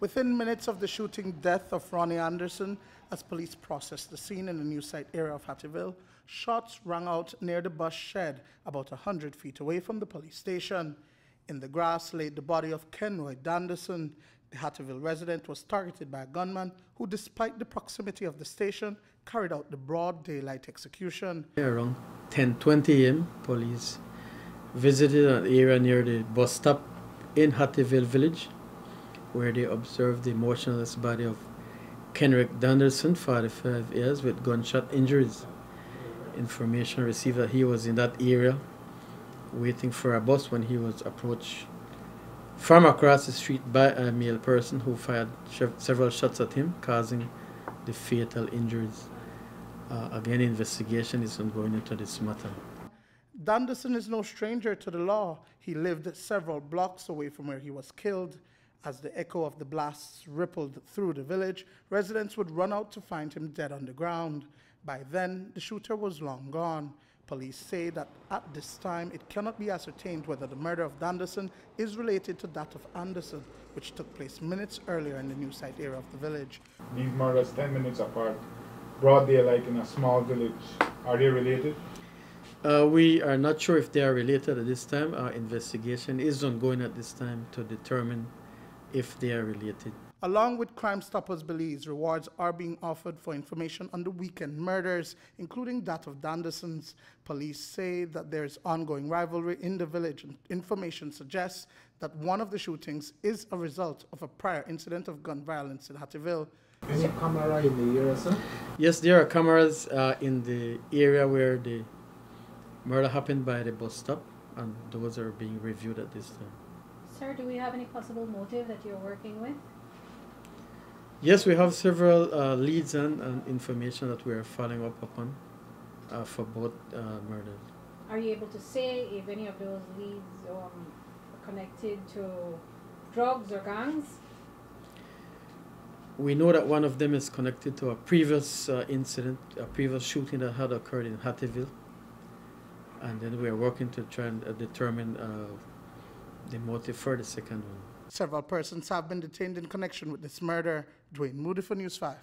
Within minutes of the shooting death of Ronnie Anderson, as police processed the scene in the new site area of Hattieville, shots rang out near the bus shed about 100 feet away from the police station. In the grass lay the body of Kenroy Danderson. The Hattieville resident was targeted by a gunman who, despite the proximity of the station, carried out the broad daylight execution. Around 10:20 a.m., police visited an area near the bus stop in Hattieville village where they observed the motionless body of Kenrick Danderson, 45 years, with gunshot injuries. Information received that he was in that area waiting for a bus when he was approached from across the street by a male person who fired several shots at him, causing the fatal injuries. Uh, again, investigation is ongoing into this matter. Danderson is no stranger to the law. He lived several blocks away from where he was killed. As the echo of the blasts rippled through the village, residents would run out to find him dead on the ground. By then, the shooter was long gone. Police say that at this time, it cannot be ascertained whether the murder of Danderson is related to that of Anderson, which took place minutes earlier in the new site area of the village. These murders 10 minutes apart, broad daylight in a small village. Are they related? Uh, we are not sure if they are related at this time. Our investigation is ongoing at this time to determine if they are related. Along with Crime Stoppers Belize, rewards are being offered for information on the weekend murders, including that of Danderson's. Police say that there is ongoing rivalry in the village, and information suggests that one of the shootings is a result of a prior incident of gun violence in Hattieville. Any camera in the area, sir? Yes, there are cameras uh, in the area where the murder happened by the bus stop, and those are being reviewed at this time. Sir, do we have any possible motive that you're working with? Yes, we have several uh, leads and, and, information that we are following up upon uh, for both uh, murders. Are you able to say if any of those leads um, are connected to drugs or gangs? We know that one of them is connected to a previous uh, incident, a previous shooting that had occurred in Hattieville. And then we are working to try and uh, determine uh, the motive for the second one. Several persons have been detained in connection with this murder. Duane Moody for News 5.